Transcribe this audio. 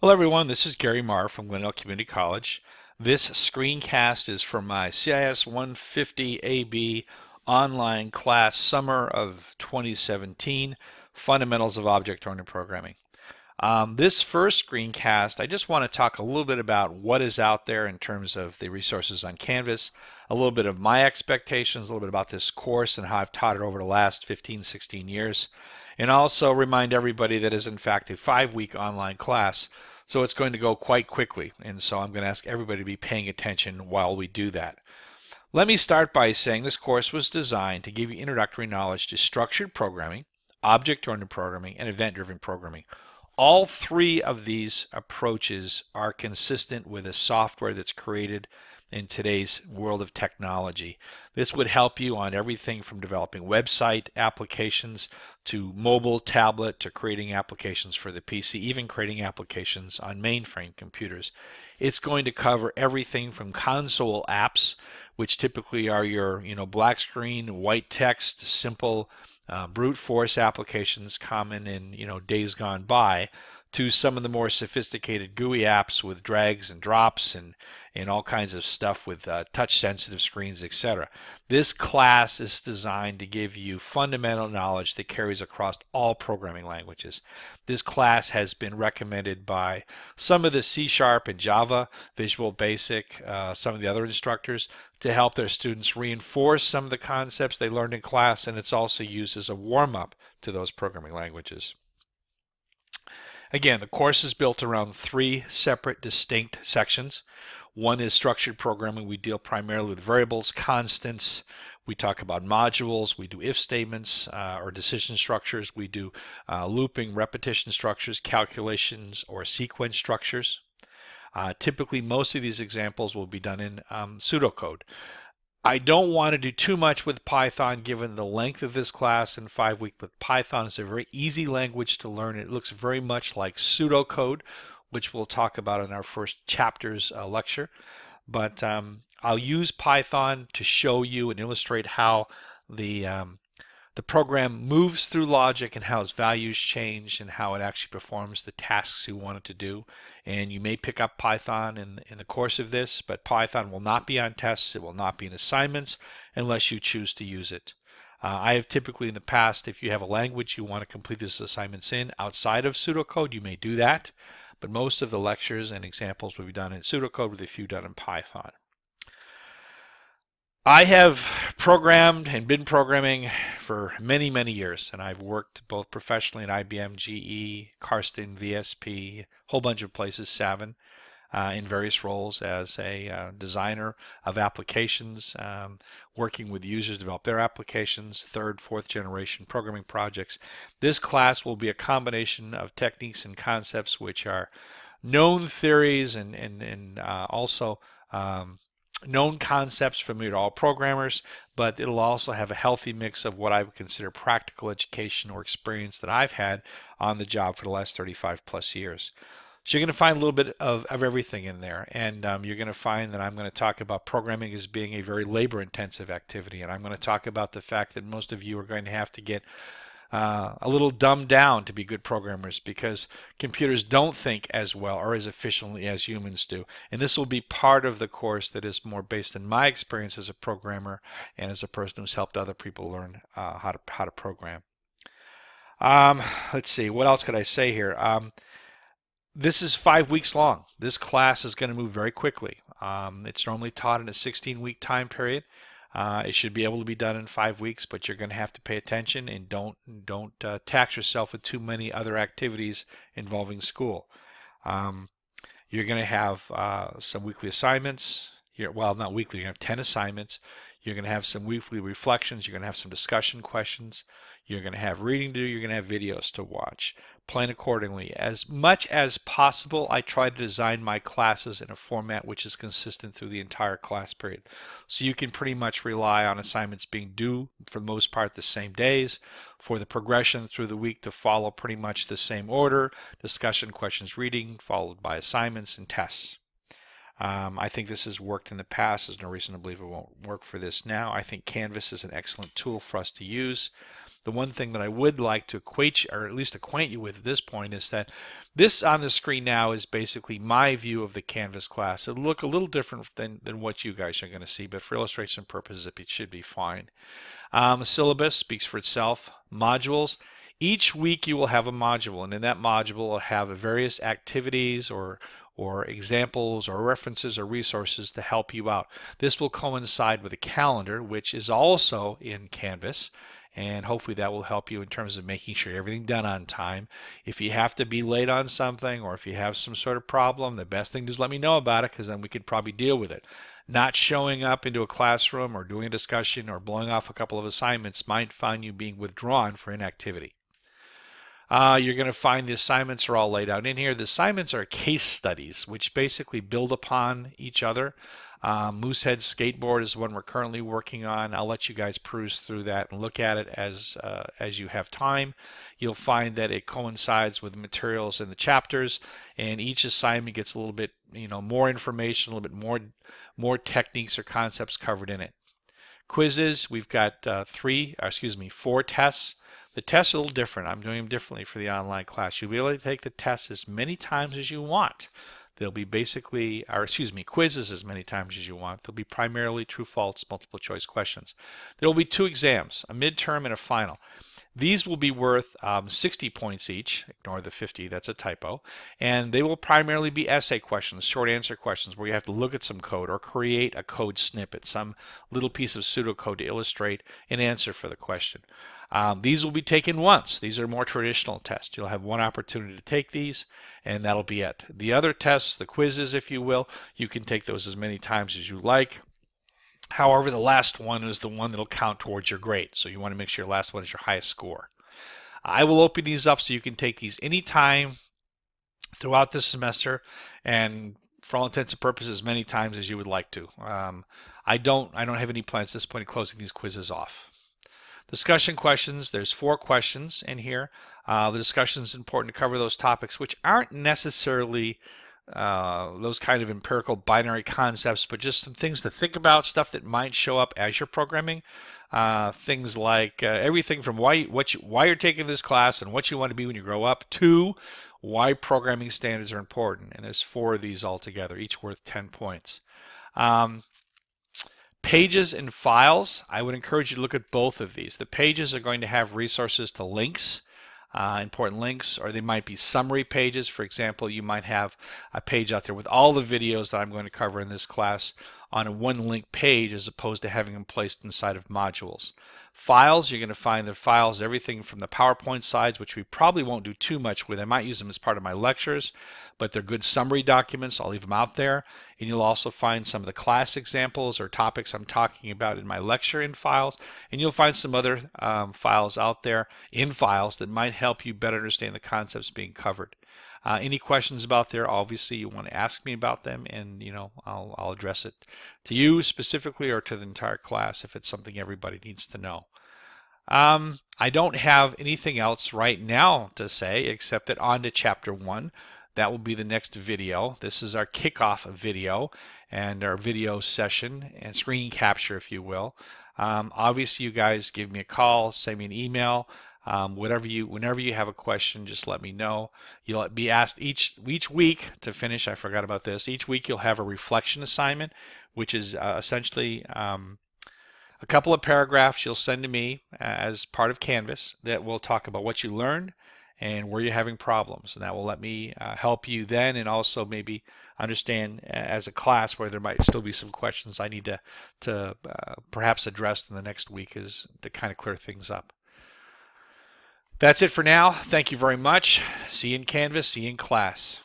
Hello everyone, this is Gary Marrer from Glendale Community College. This screencast is from my CIS 150 AB online class summer of 2017, Fundamentals of Object-Oriented Programming. Um, this first screencast, I just want to talk a little bit about what is out there in terms of the resources on Canvas, a little bit of my expectations, a little bit about this course and how I've taught it over the last 15, 16 years, and also remind everybody that is in fact a five-week online class so it's going to go quite quickly, and so I'm going to ask everybody to be paying attention while we do that. Let me start by saying this course was designed to give you introductory knowledge to structured programming, object-oriented programming, and event-driven programming. All three of these approaches are consistent with a software that's created in today's world of technology. This would help you on everything from developing website applications to mobile, tablet, to creating applications for the PC, even creating applications on mainframe computers. It's going to cover everything from console apps, which typically are your you know black screen, white text, simple uh, brute force applications common in you know days gone by, to some of the more sophisticated GUI apps with drags and drops and, and all kinds of stuff with uh, touch sensitive screens, etc. This class is designed to give you fundamental knowledge that carries across all programming languages. This class has been recommended by some of the C Sharp and Java, Visual Basic, uh, some of the other instructors to help their students reinforce some of the concepts they learned in class, and it's also used as a warm up to those programming languages. Again, the course is built around three separate distinct sections. One is structured programming. We deal primarily with variables, constants. We talk about modules. We do if statements uh, or decision structures. We do uh, looping, repetition structures, calculations, or sequence structures. Uh, typically, most of these examples will be done in um, pseudocode. I don't want to do too much with Python given the length of this class in five weeks, but Python is a very easy language to learn. It looks very much like pseudocode, which we'll talk about in our first chapters uh, lecture. But um, I'll use Python to show you and illustrate how the um, the program moves through logic and how its values change and how it actually performs the tasks you want it to do. And you may pick up Python in, in the course of this, but Python will not be on tests, it will not be in assignments unless you choose to use it. Uh, I have typically in the past, if you have a language you want to complete these assignments in outside of pseudocode, you may do that. But most of the lectures and examples will be done in pseudocode with a few done in Python. I have programmed and been programming for many, many years, and I've worked both professionally at IBM, GE, Karsten, VSP, a whole bunch of places, Savin, uh, in various roles as a uh, designer of applications, um, working with users to develop their applications, third, fourth generation programming projects. This class will be a combination of techniques and concepts which are known theories and, and, and uh, also um, known concepts familiar to all programmers, but it'll also have a healthy mix of what I would consider practical education or experience that I've had on the job for the last 35 plus years. So you're going to find a little bit of, of everything in there, and um, you're going to find that I'm going to talk about programming as being a very labor intensive activity, and I'm going to talk about the fact that most of you are going to have to get uh, a little dumbed down to be good programmers because computers don't think as well or as efficiently as humans do. And this will be part of the course that is more based on my experience as a programmer and as a person who's helped other people learn uh, how to how to program. Um, let's see, what else could I say here? Um, this is five weeks long. This class is going to move very quickly. Um, it's normally taught in a 16 week time period. Uh, it should be able to be done in five weeks, but you're going to have to pay attention and don't don't uh, tax yourself with too many other activities involving school. Um, you're going to have uh, some weekly assignments. Well, not weekly. You're going to have 10 assignments. You're going to have some weekly reflections. You're going to have some discussion questions. You're going to have reading to do. You're going to have videos to watch. Plan accordingly. As much as possible, I try to design my classes in a format which is consistent through the entire class period. So you can pretty much rely on assignments being due for the most part the same days, for the progression through the week to follow pretty much the same order, discussion, questions, reading, followed by assignments and tests. Um, I think this has worked in the past. There's no reason to believe it won't work for this now. I think Canvas is an excellent tool for us to use. the one thing that I would like to equate or at least acquaint you with at this point is that this on the screen now is basically my view of the Canvas class. It'll look a little different than, than what you guys are going to see, but for illustration purposes, it should be fine. Um, syllabus speaks for itself. Modules. Each week you will have a module, and in that module will have various activities or or examples or references or resources to help you out. This will coincide with a calendar, which is also in Canvas and hopefully that will help you in terms of making sure everything done on time. If you have to be late on something or if you have some sort of problem, the best thing is let me know about it because then we could probably deal with it. Not showing up into a classroom or doing a discussion or blowing off a couple of assignments might find you being withdrawn for inactivity. Uh, you're going to find the assignments are all laid out in here. The assignments are case studies, which basically build upon each other. Um, Moosehead Skateboard is the one we're currently working on. I'll let you guys peruse through that and look at it as uh, as you have time. You'll find that it coincides with the materials in the chapters, and each assignment gets a little bit, you know, more information, a little bit more more techniques or concepts covered in it. Quizzes, we've got uh, three, excuse me, four tests. The tests a little different. I'm doing them differently for the online class. You'll be able to take the test as many times as you want. They'll be basically, or excuse me, quizzes as many times as you want. They'll be primarily true false multiple choice questions. There will be two exams, a midterm and a final. These will be worth um, 60 points each. Ignore the 50, that's a typo. And they will primarily be essay questions, short answer questions, where you have to look at some code or create a code snippet, some little piece of pseudocode to illustrate an answer for the question. Um, these will be taken once. These are more traditional tests. You'll have one opportunity to take these, and that'll be it. The other tests, the quizzes, if you will, you can take those as many times as you like. However, the last one is the one that'll count towards your grade. So you want to make sure your last one is your highest score. I will open these up so you can take these anytime throughout the semester and for all intents and purposes as many times as you would like to. Um, I don't I don't have any plans at this point of closing these quizzes off. Discussion questions, there's four questions in here. Uh, the discussion is important to cover those topics which aren't necessarily uh, those kind of empirical binary concepts, but just some things to think about, stuff that might show up as you're programming. Uh, things like uh, everything from why what you, why you're taking this class and what you want to be when you grow up to why programming standards are important. And there's four of these altogether, each worth 10 points. Um, pages and files, I would encourage you to look at both of these. The pages are going to have resources to links uh, important links, or they might be summary pages. For example, you might have a page out there with all the videos that I'm going to cover in this class on a one link page as opposed to having them placed inside of modules. Files, you're going to find the files, everything from the PowerPoint slides, which we probably won't do too much with. I might use them as part of my lectures, but they're good summary documents. I'll leave them out there. And you'll also find some of the class examples or topics I'm talking about in my lecture in files. And you'll find some other um, files out there in files that might help you better understand the concepts being covered. Uh, any questions about there, obviously you want to ask me about them and you know I'll, I'll address it to you specifically or to the entire class if it's something everybody needs to know. Um, I don't have anything else right now to say except that on to chapter one. That will be the next video. This is our kickoff video and our video session and screen capture, if you will. Um, obviously, you guys give me a call, send me an email. Um, whatever you, whenever you have a question, just let me know. You'll be asked each each week to finish. I forgot about this. Each week you'll have a reflection assignment, which is uh, essentially um, a couple of paragraphs you'll send to me as part of Canvas that will talk about what you learned and where you're having problems, and that will let me uh, help you then, and also maybe understand uh, as a class where there might still be some questions I need to to uh, perhaps address in the next week is to kind of clear things up. That's it for now. Thank you very much. See you in Canvas. See you in class.